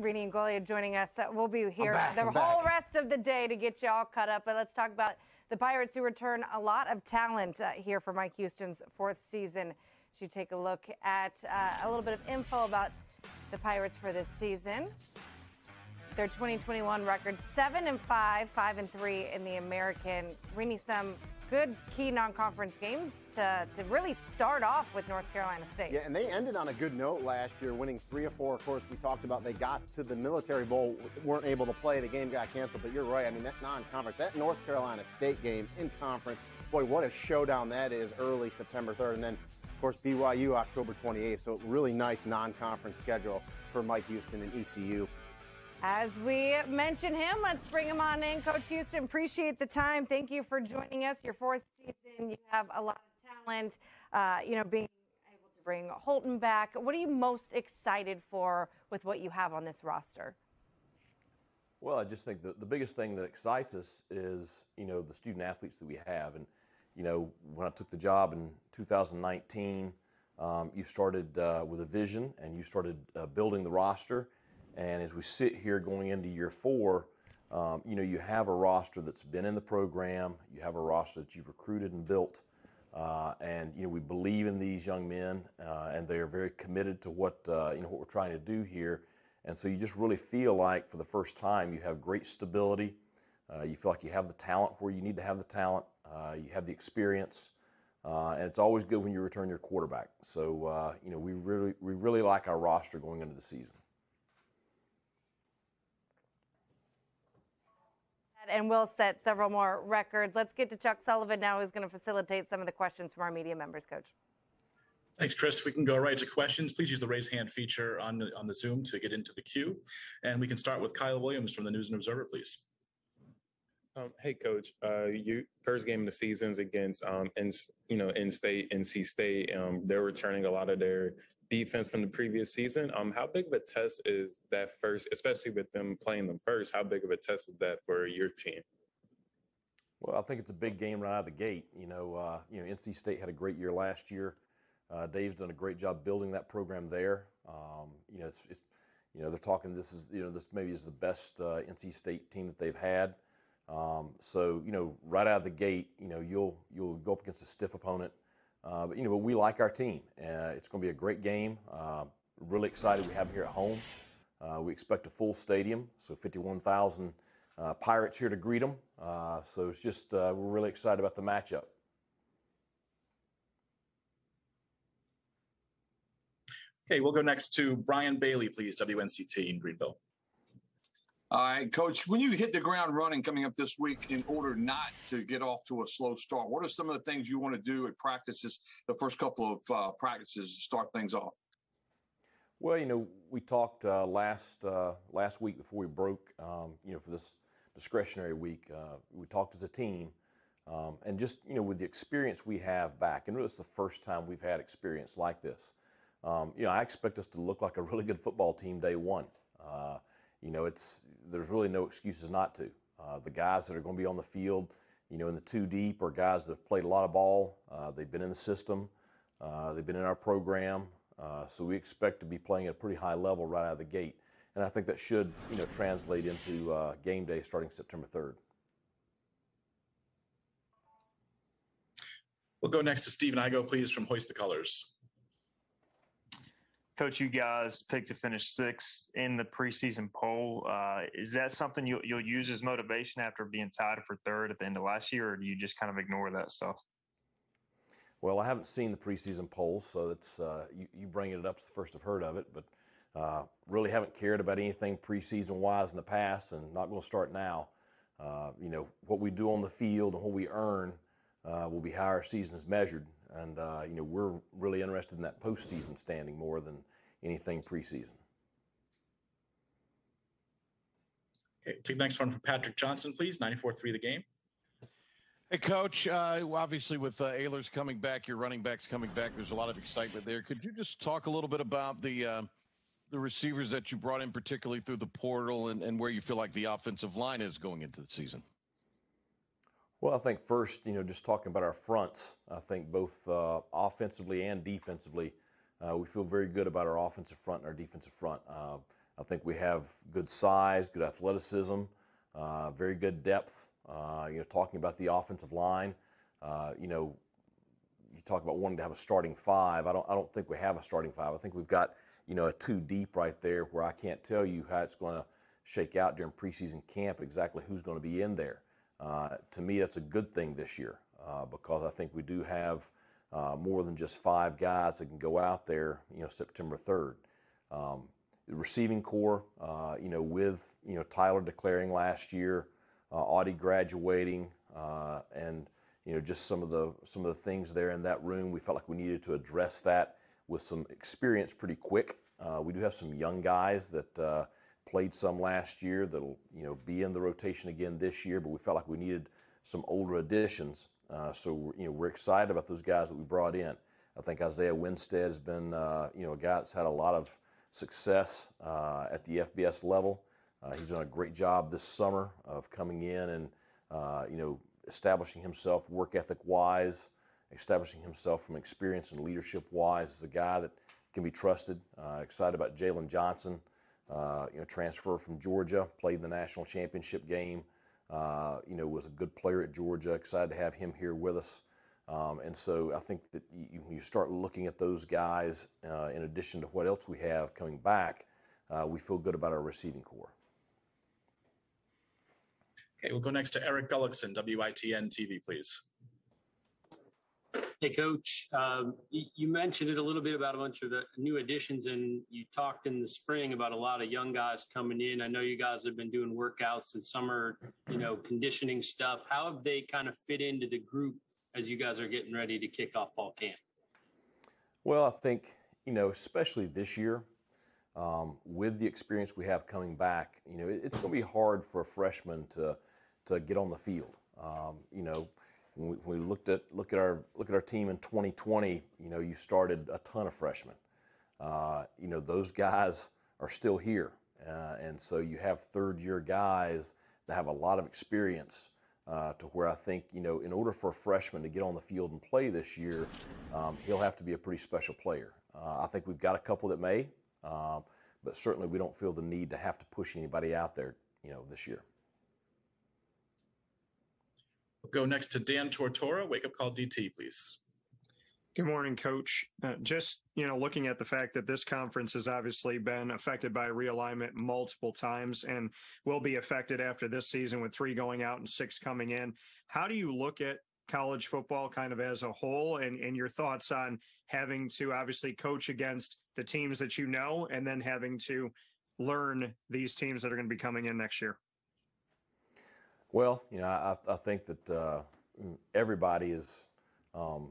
Rini Golia joining us. Uh, we'll be here back, the I'm whole back. rest of the day to get you all caught up. But let's talk about the Pirates who return a lot of talent uh, here for Mike Houston's fourth season. Should take a look at uh, a little bit of info about the Pirates for this season. Their 2021 record: seven and five, five and three in the American. Rini, some good key non-conference games to, to really start off with North Carolina State. Yeah, and they ended on a good note last year, winning three or four. Of course, we talked about they got to the Military Bowl, weren't able to play. The game got canceled, but you're right. I mean, that non-conference, that North Carolina State game in conference, boy, what a showdown that is early September 3rd. And then, of course, BYU October 28th. So really nice non-conference schedule for Mike Houston and ECU. As we mention him, let's bring him on in. Coach Houston, appreciate the time. Thank you for joining us. Your fourth season, you have a lot of talent. Uh, you know, being able to bring Holton back. What are you most excited for with what you have on this roster? Well, I just think the, the biggest thing that excites us is, you know, the student athletes that we have. And, you know, when I took the job in 2019, um, you started uh, with a vision and you started uh, building the roster. And as we sit here going into year four, um, you know, you have a roster that's been in the program, you have a roster that you've recruited and built. Uh, and you know we believe in these young men, uh, and they are very committed to what uh, you know what we're trying to do here. And so you just really feel like for the first time you have great stability. Uh, you feel like you have the talent where you need to have the talent. Uh, you have the experience, uh, and it's always good when you return your quarterback. So you know we really we really like our roster going into the season. And will set several more records. Let's get to Chuck Sullivan now, who's going to facilitate some of the questions from our media members, Coach. Thanks, Chris. We can go right to questions. Please use the raise hand feature on the, on the Zoom to get into the queue. And we can start with Kyle Williams from the News and Observer, please. Um, hey, Coach. Uh, you first game of the season's against um, in, you know in-state NC State. Um, they're returning a lot of their defense from the previous season. Um, how big of a test is that first, especially with them playing them first? How big of a test is that for your team? Well, I think it's a big game right out of the gate. You know, uh, you know, NC State had a great year last year. Uh, Dave's done a great job building that program there. Um, you know, it's, it's, you know, they're talking. This is, you know, this maybe is the best uh, NC State team that they've had. Um, so, you know, right out of the gate, you know, you'll you'll go up against a stiff opponent. Uh, but you know, but we like our team. Uh, it's going to be a great game. Uh, really excited we have here at home. Uh, we expect a full stadium, so 51,000 uh, Pirates here to greet them. Uh, so it's just we're really excited about the matchup. Okay, we'll go next to Brian Bailey, please, WNCT in Greenville. All right, Coach, when you hit the ground running coming up this week in order not to get off to a slow start, what are some of the things you want to do at practices, the first couple of uh, practices to start things off? Well, you know, we talked uh, last uh, last week before we broke, um, you know, for this discretionary week. Uh, we talked as a team, um, and just you know, with the experience we have back, and it's the first time we've had experience like this. Um, you know, I expect us to look like a really good football team day one. Uh, you know, it's there's really no excuses not to. Uh, the guys that are going to be on the field, you know, in the two deep are guys that have played a lot of ball. Uh, they've been in the system. Uh, they've been in our program. Uh, so we expect to be playing at a pretty high level right out of the gate. And I think that should, you know, translate into uh, game day starting September 3rd. We'll go next to Stephen Igo, please, from Hoist the Colors. Coach, you guys picked to finish sixth in the preseason poll. Uh, is that something you'll, you'll use as motivation after being tied for third at the end of last year, or do you just kind of ignore that stuff? Well, I haven't seen the preseason polls, so it's uh, you, you bringing it up. It's the first I've heard of it, but uh, really haven't cared about anything preseason wise in the past, and not going to start now. Uh, you know what we do on the field and what we earn uh, will be how our season is measured. And, uh, you know, we're really interested in that postseason standing more than anything preseason. Okay, take the next one from Patrick Johnson, please. 94-3 the game. Hey, Coach. Uh, obviously, with uh, Ahlers coming back, your running backs coming back, there's a lot of excitement there. Could you just talk a little bit about the uh, the receivers that you brought in, particularly through the portal, and, and where you feel like the offensive line is going into the season? Well, I think first, you know, just talking about our fronts, I think both uh, offensively and defensively, uh, we feel very good about our offensive front and our defensive front. Uh, I think we have good size, good athleticism, uh, very good depth. Uh, you know, talking about the offensive line, uh, you know, you talk about wanting to have a starting five. I don't, I don't think we have a starting five. I think we've got, you know, a two deep right there where I can't tell you how it's going to shake out during preseason camp exactly who's going to be in there. Uh, to me, that's a good thing this year uh, because I think we do have uh, more than just five guys that can go out there, you know, September 3rd. Um, the receiving core, you know, with you know Tyler declaring last year, uh, Audie graduating, and you know just some of the some of the things there in that room. We felt like we needed to address that with some experience pretty quick. Uh, we do have some young guys that uh, played some last year that'll you know be in the rotation again this year, but we felt like we needed some older additions. Uh, so we're, you know we're excited about those guys that we brought in. I think Isaiah Winstead has been uh, you know a guy that's had a lot of success uh, at the FBS level. Uh, he's done a great job this summer of coming in and uh, you know establishing himself work ethic wise, establishing himself from experience and leadership wise as a guy that can be trusted. Uh, excited about Jalen Johnson, uh, you know, transfer from Georgia, played the national championship game. Uh, you know, was a good player at Georgia. Excited to have him here with us. Um, and so I think that you, you start looking at those guys, uh, in addition to what else we have coming back, uh, we feel good about our receiving core. Okay, we'll go next to Eric Gullickson, WITN TV, please. Hey, Coach. Um, you mentioned it a little bit about a bunch of the new additions, and you talked in the spring about a lot of young guys coming in. I know you guys have been doing workouts and summer, you know, conditioning stuff. How have they kind of fit into the group as you guys are getting ready to kick off fall camp? Well, I think, you know, especially this year, um, with the experience we have coming back, you know, it, it's going to be hard for a freshman to to get on the field. Um, you know, when we, when we, looked at look at our look at our team in 2020, you know, you started a ton of freshmen. Uh, you know, those guys are still here, uh, and so you have third year guys that have a lot of experience. Uh, to where I think, you know, in order for a freshman to get on the field and play this year, um, he'll have to be a pretty special player. Uh, I think we've got a couple that may, um, but certainly we don't feel the need to have to push anybody out there, you know, this year. We'll go next to Dan Tortora. Wake up call DT, please. Good morning, Coach. Uh, just you know, looking at the fact that this conference has obviously been affected by realignment multiple times and will be affected after this season with three going out and six coming in. How do you look at college football kind of as a whole and, and your thoughts on having to obviously coach against the teams that you know and then having to learn these teams that are going to be coming in next year? Well, you know, I, I think that uh, everybody is um,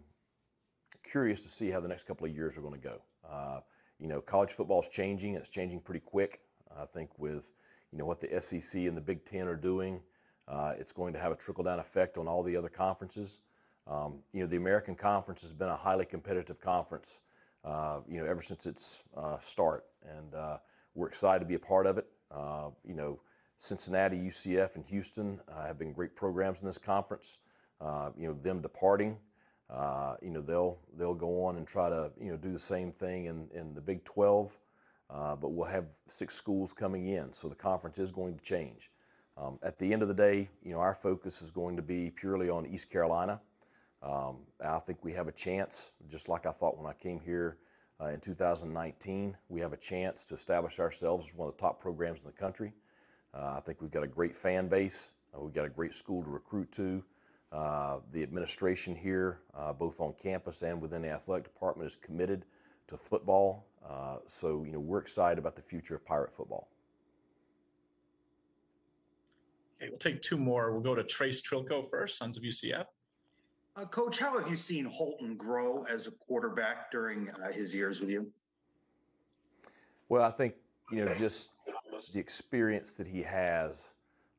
curious to see how the next couple of years are going to go. Uh, you know, college football is changing, and it's changing pretty quick. I think with you know what the SEC and the Big Ten are doing, uh, it's going to have a trickle down effect on all the other conferences. Um, you know, the American Conference has been a highly competitive conference, uh, you know, ever since its uh, start, and uh, we're excited to be a part of it. Uh, you know, Cincinnati, UCF, and Houston have been great programs in this conference. you know, them departing uh, you know, they'll they'll go on and try to you know do the same thing in in the Big 12, uh, but we'll have six schools coming in, so the conference is going to change. Um, at the end of the day, you know, our focus is going to be purely on East Carolina. Um, I think we have a chance, just like I thought when I came here uh, in 2019. We have a chance to establish ourselves as one of the top programs in the country. Uh, I think we've got a great fan base. Uh, we've got a great school to recruit to. Uh, the administration here, uh, both on campus and within the athletic department, is committed to football. Uh, so, you know, we're excited about the future of Pirate football. Okay, we'll take two more. We'll go to Trace Trilco first, Sons of UCF. Uh, Coach, how have you seen Holton grow as a quarterback during uh, his years with you? Well, I think, you know, just the experience that he has,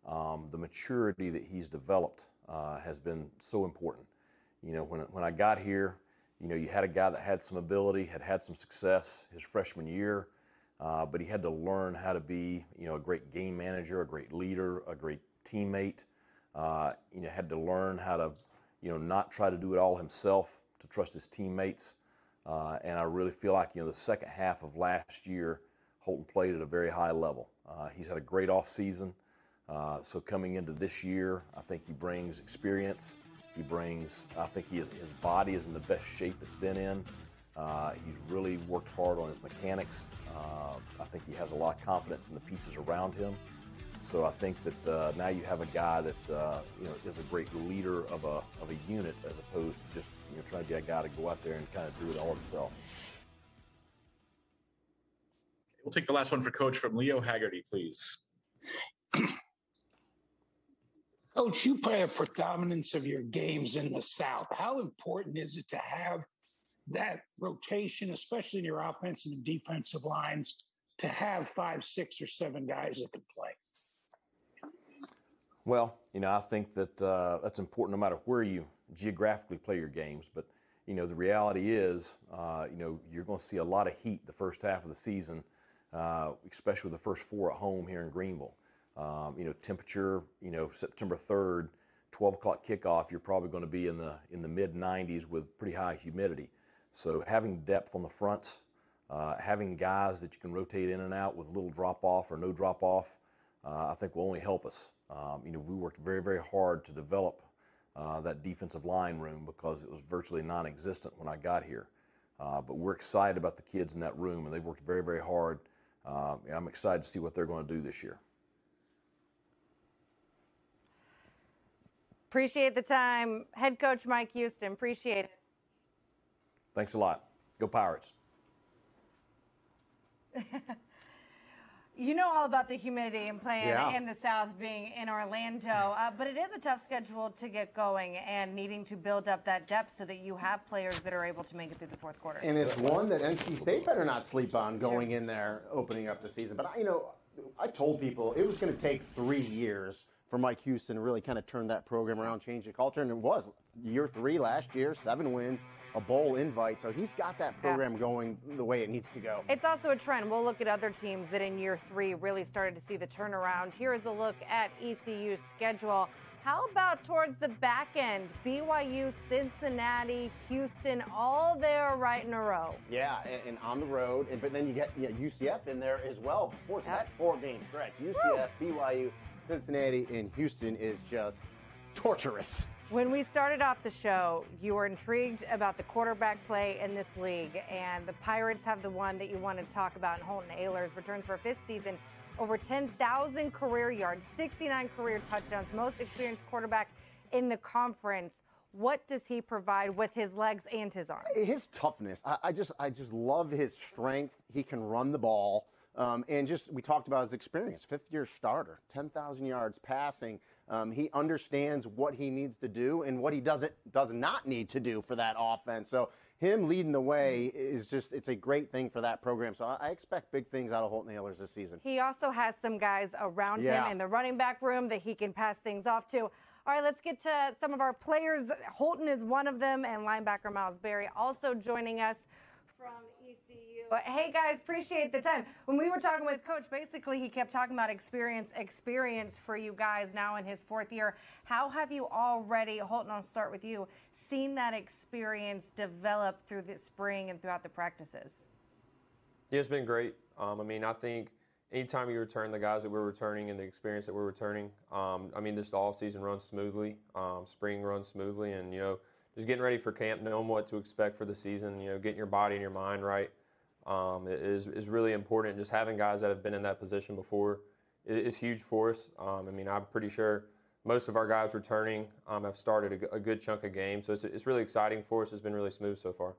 um, the maturity that he's developed uh, has been so important. You know, when, when I got here, you know, you had a guy that had some ability, had had some success his freshman year, uh, but he had to learn how to be, you know, a great game manager, a great leader, a great teammate. Uh, you know, had to learn how to, you know, not try to do it all himself, to trust his teammates. Uh, and I really feel like, you know, the second half of last year, Holton played at a very high level. Uh, he's had a great off season. Uh, so coming into this year, I think he brings experience. He brings, I think he, his body is in the best shape it's been in. Uh, he's really worked hard on his mechanics. Uh, I think he has a lot of confidence in the pieces around him. So I think that uh, now you have a guy that uh, you know is a great leader of a of a unit as opposed to just you know trying to be a guy to go out there and kind of do it all himself. We'll take the last one for Coach from Leo Haggerty, please. Coach, you play a predominance of your games in the South. How important is it to have that rotation, especially in your offensive and defensive lines, to have five, six, or seven guys that can play? Well, you know, I think that uh, that's important no matter where you geographically play your games. But, you know, the reality is, uh, you know, you're going to see a lot of heat the first half of the season, uh, especially the first four at home here in Greenville. Um, you know, temperature, you know, September 3rd, 12 o'clock kickoff, you're probably going to be in the in the mid 90s with pretty high humidity. So having depth on the fronts, uh, having guys that you can rotate in and out with little drop off or no drop off, uh, I think will only help us. Um, you know, we worked very, very hard to develop uh, that defensive line room because it was virtually non-existent when I got here. Uh, but we're excited about the kids in that room, and they've worked very, very hard. Um, I'm excited to see what they're going to do this year. Appreciate the time. Head coach Mike Houston, appreciate it. Thanks a lot. Go Pirates. You know all about the humidity and playing Yeah. in the South being in Orlando, uh, but it is a tough schedule to get going and needing to build up that depth so that you have players that are able to make it through the fourth quarter. And it's one that NC State better not sleep on going in there, opening up the season. But I, you know, I told people it was going to take three years for Mike Houston to really kind of turn that program around, change the culture, and it was year three last year, seven wins, a bowl invite. So he's got that program going the way it needs to go. It's also a trend. We'll look at other teams that in year three really started to see the turnaround. Here is a look at ECU's schedule. How about towards the back end? BYU, Cincinnati, Houston, all there right in a row. Yeah, and, and on the road, and, but then you get you know, UCF in there as well. Before, so that four-game stretch, UCF, BYU, Cincinnati, and Houston is just torturous. When we started off the show, you were intrigued about the quarterback play in this league, and the Pirates have the one that you want to talk about. And Holton Ahlers returns for a fifth season, over 10,000 career yards, 69 career touchdowns, most experienced quarterback in the conference. What does he provide with his legs and his arm? His toughness, I, I just, I just love his strength. He can run the ball, um, and just we talked about his experience. Fifth-year starter, 10,000 yards passing. Um, he understands what he needs to do and what he doesn't does not need to do for that offense. So him leading the way is just it's a great thing for that program. So I, I expect big things out of Holton Ahlers this season. He also has some guys around Yeah. him in the running back room that he can pass things off to. All right, let's get to some of our players. Holton is one of them, and linebacker Myles Berry also joining us from ECU. But hey, guys, appreciate the time. When we were talking with Coach, basically he kept talking about experience, experience for you guys now in his fourth year. How have you already, Holton, I'll start with you, seen that experience develop through the spring and throughout the practices? Yeah, it's been great. Um, I mean, I think anytime you return the guys that we're returning and the experience that we're returning, um, I mean, this off season runs smoothly, um, spring runs smoothly, and you know, just getting ready for camp, knowing what to expect for the season, you know, getting your body and your mind right um, is is really important. Just having guys that have been in that position before is, is huge for us. Um, I mean, I'm pretty sure most of our guys returning um, have started a good chunk of games, so it's, it's really exciting for us. It's been really smooth so far.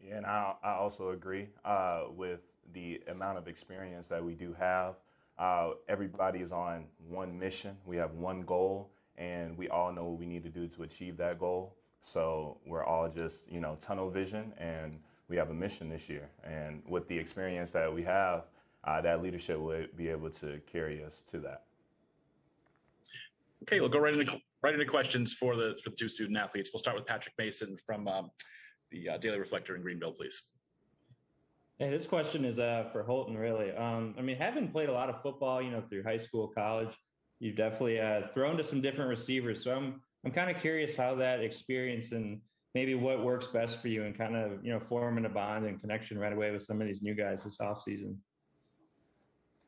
Yeah, and I, I also agree uh, with the amount of experience that we do have. Uh, everybody is on one mission. We have one goal, and we all know what we need to do to achieve that goal. So we're all just, you know, tunnel vision, and we have a mission this year. And with the experience that we have, uh, that leadership will be able to carry us to that. Okay, we'll go right into right into questions for the for the two student athletes. We'll start with Patrick Mason from um, the uh, Daily Reflector in Greenville, please. Hey, this question is uh, for Holton, really. Um, I mean, having played a lot of football, you know, through high school, college, you've definitely uh, thrown to some different receivers. So I'm I'm kind of curious how that experience and maybe what works best for you and kind of you know forming a bond and connection right away with some of these new guys this offseason.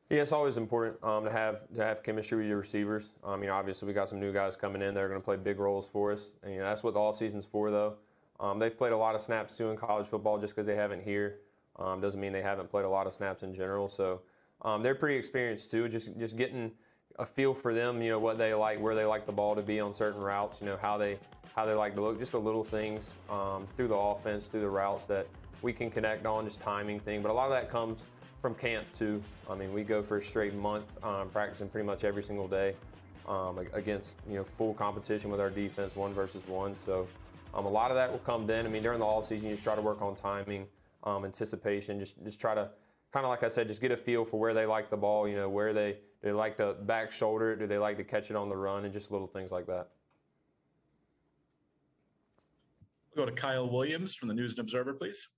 Yeah, it's always important um, to have to have chemistry with your receivers. Um, you know, obviously we got some new guys coming in that are going to play big roles for us, and you know, that's what the off season's for, though. Um, they've played a lot of snaps too in college football. Just because they haven't here um, doesn't mean they haven't played a lot of snaps in general. So um, they're pretty experienced too. Just just getting a feel for them, you know, what they like, where they like the ball to be on certain routes, you know, how they how they like to look, just the little things um, through the offense, through the routes that we can connect on, just timing thing. But a lot of that comes from camp too. I mean, we go for a straight month um, practicing pretty much every single day um, against you know full competition with our defense, one versus one. So um, a lot of that will come then. I mean, during the off season, you just try to work on timing, um, anticipation. Just just try to kind of like I said, just get a feel for where they like the ball. You know, where they do they like to back shoulder it, do they like to catch it on the run, and just little things like that. We'll go to Kyle Williams from the News and Observer, please.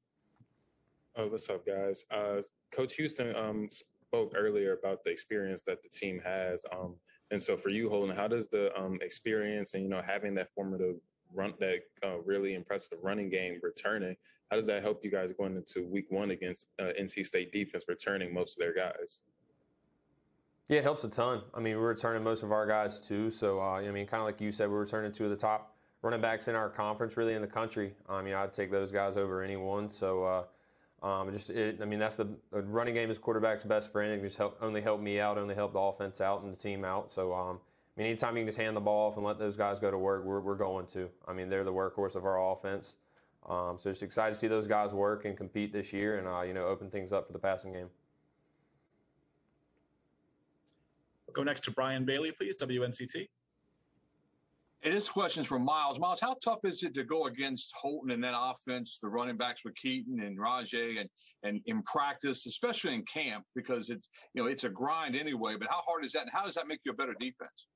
Oh, what's up, guys? Uh, Coach Houston um, spoke earlier about the experience that the team has, um, and so for you, Holton, how does the um, experience and you know having that formative run, that uh, really impressive running game returning, how does that help you guys going into Week One against uh, NC State defense, returning most of their guys? Yeah, it helps a ton. I mean, we're returning most of our guys too. So, uh, I mean, kind of like you said, we're returning two of the top running backs in our conference, really in the country. I mean, I'd take those guys over anyone. So, uh, um, just, it, I mean, that's the, the, running game is quarterback's best friend. It just help, only help me out, only help the offense out and the team out. So, um, I mean, anytime you can just hand the ball off and let those guys go to work, we're, we're going to. I mean, they're the workhorse of our offense. Um, so, just excited to see those guys work and compete this year, and uh, you know, open things up for the passing game. We'll go next to Brian Bailey, please. WNCT. And this question is from Myles. Myles, how tough is it to go against Holton and that offense, the running backs with Keaton and Rahjai, and and in practice, especially in camp, because it's you know it's a grind anyway. But how hard is that, and how does that make you a better defense?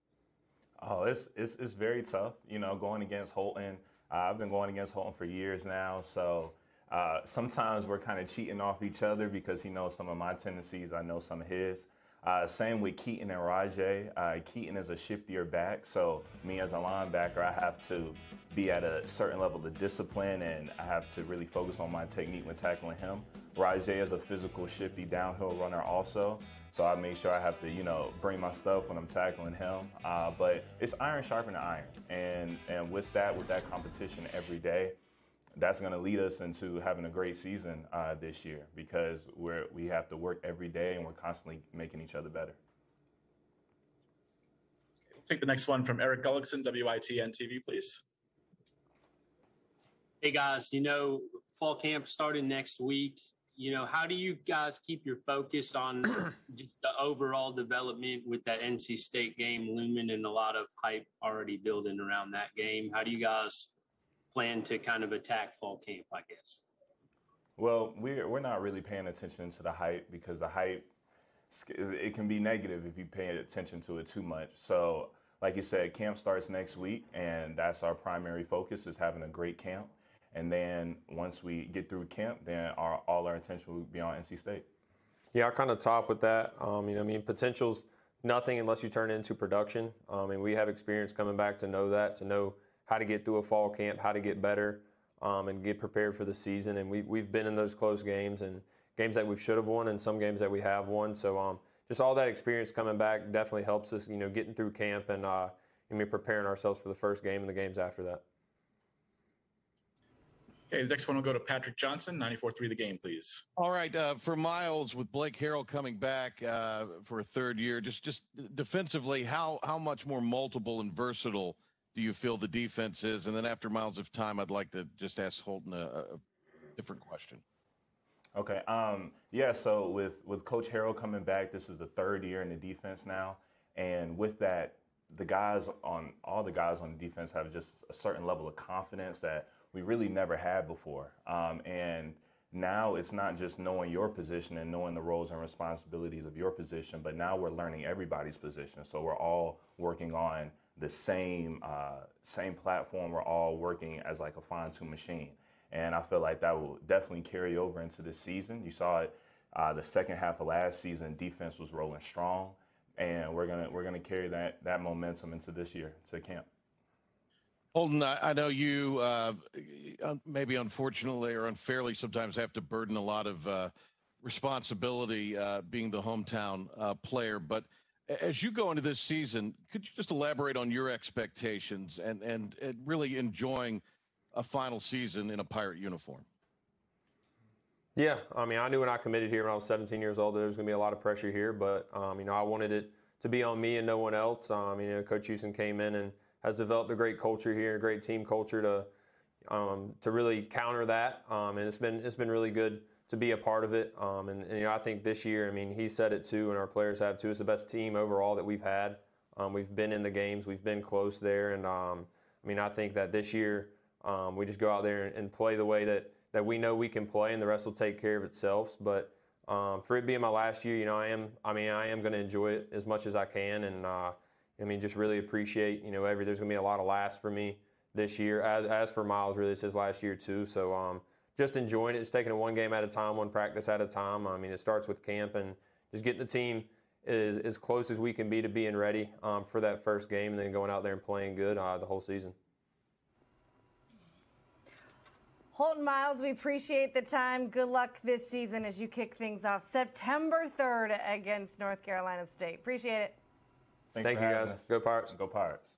Oh, it's it's it's very tough. You know, going against Holton. Uh, I've been going against Holton for years now, so uh, sometimes we're kind of cheating off each other because he knows some of my tendencies, I know some of his. Uh, same with Keaton and Rahjai. Uh, Keaton is a shiftier back, so me as a linebacker, I have to be at a certain level of discipline and I have to really focus on my technique when tackling him. Rahjai is a physical, shifty downhill runner also, so I make sure I have to, you know, bring my stuff when I'm tackling him. Uh, but it's iron sharpening iron, and and with that, with that competition every day, that's going to lead us into having a great season uh, this year because we're we have to work every day and we're constantly making each other better. We'll take the next one from Eric Gullickson, WITN TV, please. Hey guys, you know fall camp starting next week. You know, how do you guys keep your focus on just the overall development with that NC State game looming and a lot of hype already building around that game? How do you guys plan to kind of attack fall camp, I guess? Well, we're we're not really paying attention to the hype because the hype it can be negative if you pay attention to it too much. So, like you said, camp starts next week, and that's our primary focus is having a great camp. And then once we get through camp, then our all our attention will be on NC State. Yeah, I kind of top with that. Um, you know, I mean, potential's nothing unless you turn it into production. Um, and we have experience coming back to know that, to know how to get through a fall camp, how to get better, um, and get prepared for the season. And we, we've been in those close games and games that we should have won and some games that we have won. So um, just all that experience coming back definitely helps us, you know, getting through camp and, uh, and preparing ourselves for the first game and the games after that. Okay, the next one will go to Patrick Johnson, 94.3 the game, please. All right, uh, for Myles, with Blake Harrell coming back uh, for a third year, just just defensively, how how much more multiple and versatile do you feel the defense is? And then after miles of time, I'd like to just ask Holton a, a different question. Okay. Um, yeah. So with with Coach Harrell coming back, this is the third year in the defense now, and with that, the guys on all the guys on the defense have just a certain level of confidence that we really never had before. Um, and now it's not just knowing your position and knowing the roles and responsibilities of your position, but now we're learning everybody's position. So we're all working on the same uh, same platform. We're all working as like a fine tuned machine, and I feel like that will definitely carry over into this season. You saw it uh, the second half of last season. Defense was rolling strong, and we're gonna we're gonna carry that that momentum into this year to camp. Holton, I, know you uh, maybe unfortunately or unfairly sometimes have to burden a lot of uh, responsibility uh, being the hometown uh, player. But as you go into this season, could you just elaborate on your expectations and, and, and really enjoying a final season in a Pirate uniform? Yeah, I mean, I knew when I committed here when I was 17 years old that there was going to be a lot of pressure here, but um, you know, I wanted it to be on me and no one else. Um, you know, Coach Houston came in and has developed a great culture here, a great team culture to um, to really counter that, um, and it's been it's been really good to be a part of it. Um, and, and, you know, I think this year, I mean, he said it too, and our players have too. It's the best team overall that we've had. Um, we've been in the games, we've been close there, and I mean, I think that this year we just go out there and, and play the way that that we know we can play, and the rest will take care of itself. But um, for it being my last year, you know, I am. I mean, I am going to enjoy it as much as I can, and uh, I mean, just really appreciate. You know, every there's going to be a lot of laughs for me this year. As as for Myles, really, it's his last year too. So um, just enjoying it. It's taking it one game at a time, one practice at a time. I mean, it starts with camp and just getting the team as as close as we can be to being ready um, for that first game, and then going out there and playing good uh, the whole season. Holton Myles, we appreciate the time. Good luck this season as you kick things off September 3rd against North Carolina State. Appreciate it. Thanks Thank you, guys. Us. Go Pirates. Go Pirates.